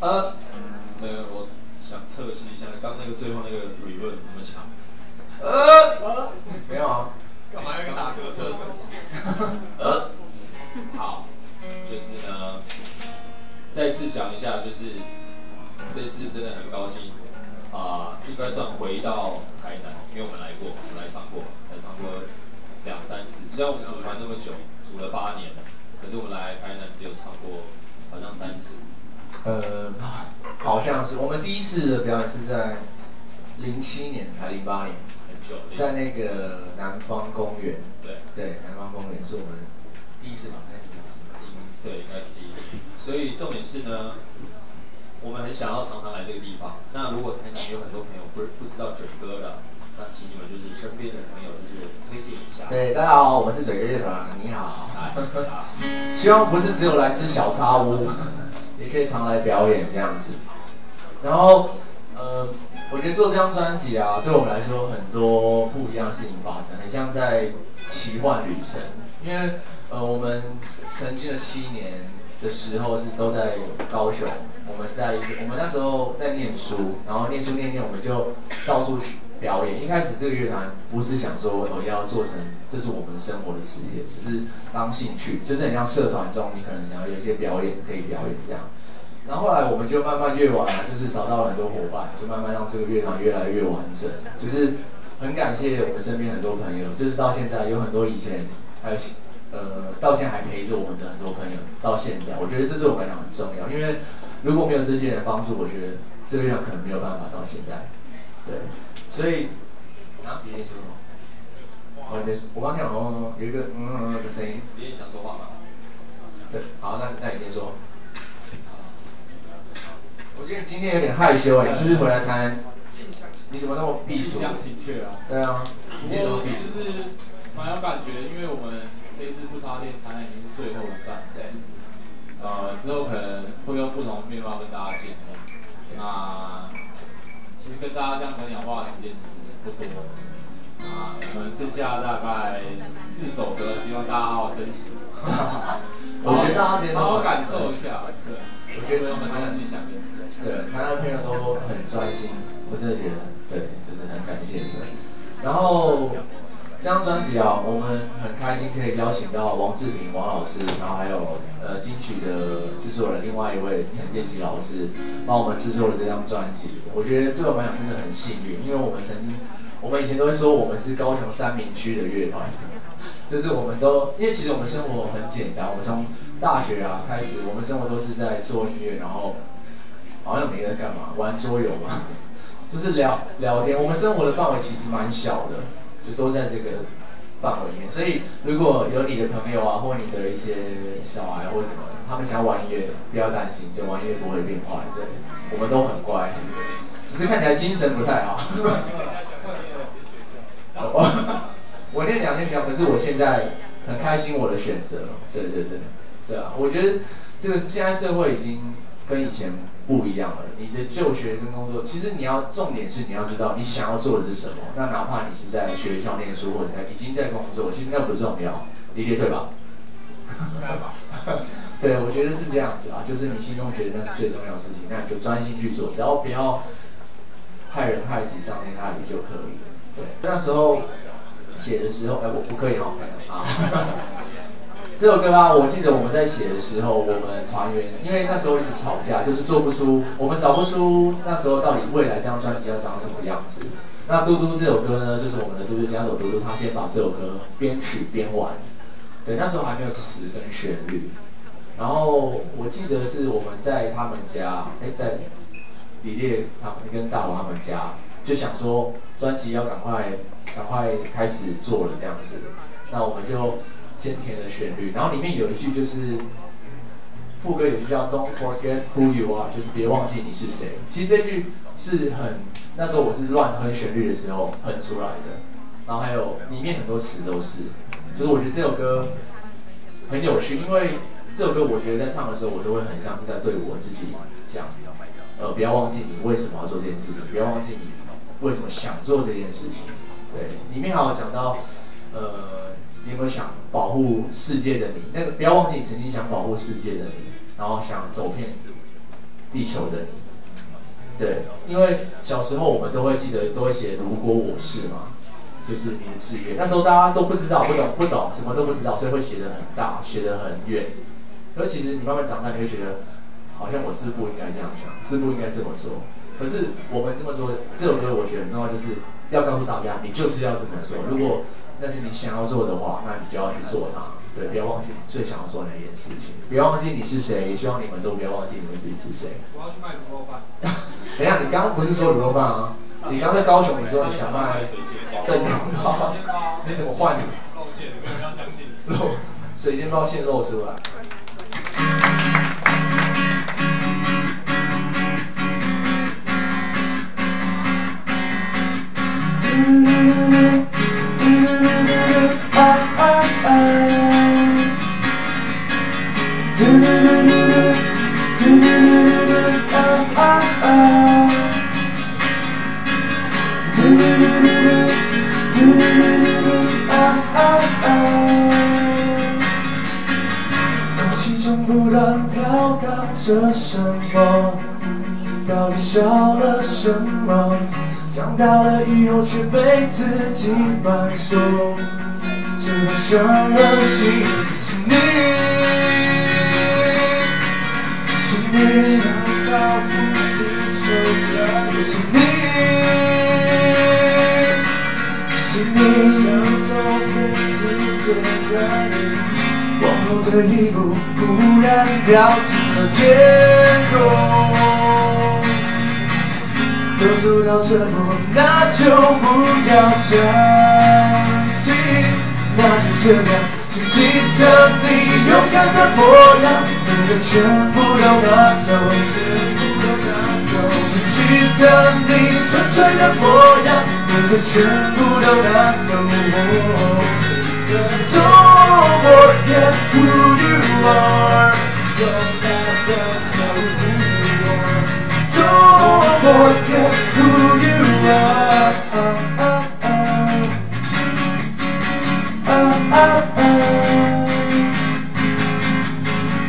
呃，那个我想测试一下，刚那个最后那个理论怎么强？呃，没有啊，干嘛要一个打折测试？呃，好，就是呢，再次讲一下，就是这次真的很高兴啊、应该算回到台南，因为我们来过，我们来唱过，来唱过两三次。虽然我们组团那么久，组了八年，可是我们来台南只有唱过好像三次。呃，好像是我们第一次的表演是在零七年还零八年，在那个南方公园，对，对，南方公园是我们第一次吧，那是第一次。应对应该是第一次。所以重点是呢，我们很想要常常来这个地方。那如果台南有很多朋友不不知道准哥的，那请你们就是身边的朋友就是推荐一下。对，大家好，我们是水哥乐团，你好。希望不是只有来吃小叉屋，也可以常来表演这样子。然后，呃，我觉得做这张专辑啊，对我们来说很多不一样的事情发生，很像在奇幻旅程。因为呃，我们曾经的七年的时候是都在高雄，我们在一我们那时候在念书，然后念书念念，我们就到处去表演。一开始这个乐团不是想说我要做成这是我们生活的职业，只是当兴趣，就是很像社团中你可能想要有一些表演可以表演这样。然后后来我们就慢慢越玩啊，就是找到很多伙伴，就慢慢让这个乐团越来越完整。就是很感谢我们身边很多朋友，就是到现在有很多以前还有呃到现在还陪着我们的很多朋友，到现在，我觉得这对我来讲很重要，因为如果没有这些人帮助，我觉得这个乐团可能没有办法到现在。对，所以啊，别人说什么？我没说，我刚听到哦有一个嗯嗯嗯的声音。别人想说话吗？对，好，那那你先说。我觉得今天有点害羞哎，你是不是回来台南？你怎么那么避暑？对啊，你今天怎么避暑？就是蛮有感觉，因为我们这一次不插电台南已经是最后一站，对，呃，之后可能会用不同的面貌跟大家见面。那其实跟大家这样讲讲话的时间其实不多，啊我们剩下大概四首歌，希望大家好好珍惜。我觉得大家好好感受一下，对，我觉得有很多事情想跟你讲。对，台湾的朋友都很专心，我真的觉得，对，真的很感谢你们。然后这张专辑啊，我们很开心可以邀请到王志平王老师，然后还有呃金曲的制作人另外一位陈建奇老师，帮我们制作了这张专辑。我觉得对我们来讲真的很幸运，因为我们曾经，我们以前都会说我们是高雄三明区的乐团，就是我们都，因为其实我们生活很简单，我们从大学啊开始，我们生活都是在做音乐，然后好像没在干嘛，玩桌游嘛，就是聊聊天。我们生活的范围其实蛮小的，就都在这个范围里面。所以如果有你的朋友啊，或你的一些小孩或什么，他们想要玩音乐，不要担心，就玩音乐不会变坏。对，我们都很乖，只是看起来精神不太好。我我念两间学校，可是我现在很开心我的选择。对对对，对啊，我觉得这个现在社会已经跟以前不一样了。你的就学跟工作，其实你要重点是你要知道你想要做的是什么。那哪怕你是在学校念书，或者已经在工作，其实那不重要，理解对吧？对，我觉得是这样子啊，就是你心中觉得那是最重要的事情，那你就专心去做，只要不要害人害己、伤天害理就可以了。对，那时候写的时候，哎，我不可以哈，啊。这首歌啊，我记得我们在写的时候，我们团员因为那时候一直吵架，就是做不出，我们找不出那时候到底未来这张专辑要长什么样子。那嘟嘟这首歌呢，就是我们的嘟嘟吉他手嘟嘟，他先把这首歌编曲编完，对，那时候还没有词跟旋律。然后我记得是我们在他们家，哎，在李烈他们跟大王他们家，就想说专辑要赶快赶快开始做了这样子，那我们就。先填的旋律，然后里面有一句就是副歌有一句叫 "Don't forget who you are"，就是别忘记你是谁。其实这句是很那时候我是乱哼旋律的时候哼出来的，然后还有里面很多词都是，就是我觉得这首歌很有趣，因为这首歌我觉得在唱的时候我都会很像是在对我自己讲，呃，不要忘记你为什么要做这件事情，不要忘记你为什么想做这件事情。对，里面还有讲到，呃。你有没有想保护世界的你？那个不要忘记你曾经想保护世界的你，然后想走遍地球的你。对，因为小时候我们都会记得，都会写“如果我是”嘛，就是你的志愿。那时候大家都不知道，不懂，不懂，什么都不知道，所以会写得很大，写得很远。可是其实你慢慢长大，你会觉得，好像我是不应该这样想，是不应该这么做。可是我们这么说，这首歌我觉得很重要，就是要告诉大家，你就是要这么做。如果那是你想要做的话，那你就要去做它。对，不要忘记你最想要做那件事情，不要忘记你是谁。也希望你们都不要忘记你们自己是谁。我要去卖卤肉饭。等一下，你刚刚不是说卤肉饭啊？你刚在高雄，你说你想卖水煎包，你怎么换？露馅，你们要相信。露水煎包馅露出来。生活到底少了什么？长大了以后却被自己绑住只能伤了心云是你。是你。像保护地球的迷是你。是你。想走遍世界的迷往后退一步突然抱紧了天空。都走到这步，那就不要暂停，那就这样，请记得你勇敢的模样，你的全部都拿走，请记得你纯粹的模样，你的全部都拿走。Don't forget who you are. Don't ever tell who you are. Don't forget who you are. Ah, ah, ah.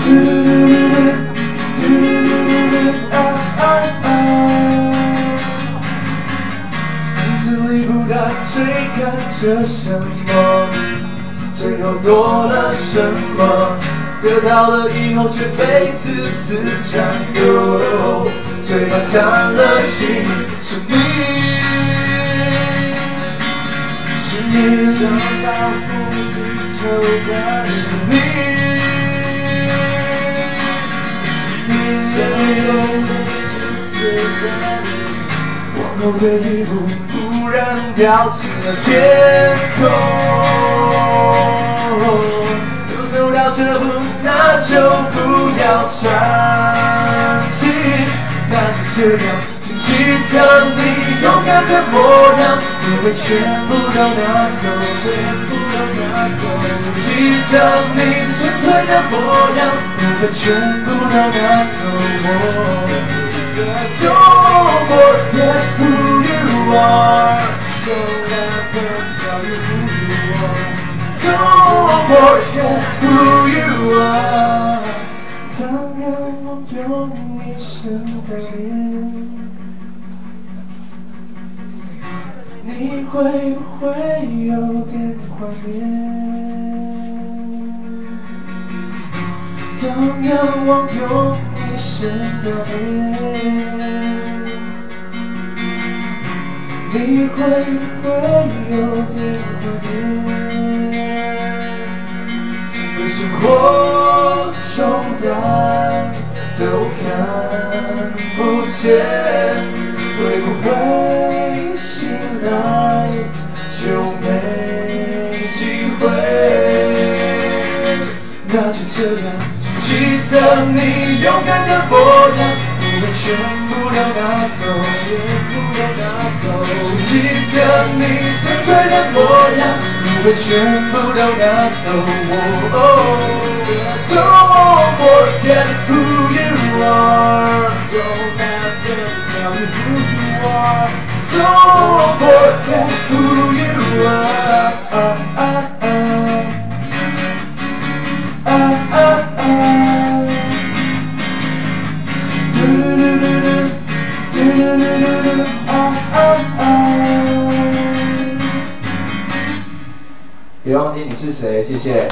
Do-do-do-do-do. Do-do-do-do-do. Ah, ah, ah. 镜子里不断追赶着什么，最后多了什么？ 得到了以后却被自私占有，最怕贪了心是你，是你，是你，是你。往后的一步忽然掉进了天空，都走到这步，那就不要想起，那就这样，请记得你勇敢的模样，我会全部都拿走，全部都拿走，请记得你纯粹的模样，我会全部都拿走，我的绿色祖国，天不与我，走了，不早也。Forget who you are. 当仰望用一生的脸，你会不会有点怀念？当仰望用一生的脸，你会不会有点怀念？生活冲淡都看不见，会不会醒来就没机会？那就这样，请记得你勇敢的模样，不会全部都拿走，全部都拿走。请记得你纯粹的模样，不会全部都拿走。Don't forget who you are. Don't ever tell me who you are. Don't forget who you are. 谁，谢谢。